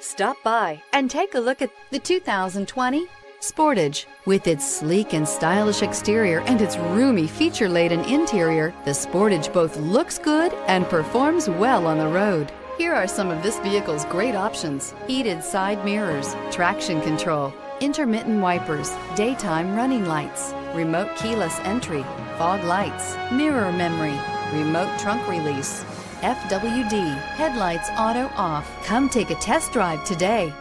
Stop by and take a look at the 2020 Sportage. With its sleek and stylish exterior and its roomy feature-laden interior, the Sportage both looks good and performs well on the road. Here are some of this vehicle's great options. Heated side mirrors, traction control, intermittent wipers, daytime running lights, remote keyless entry, fog lights, mirror memory, remote trunk release, FWD, headlights auto off. Come take a test drive today.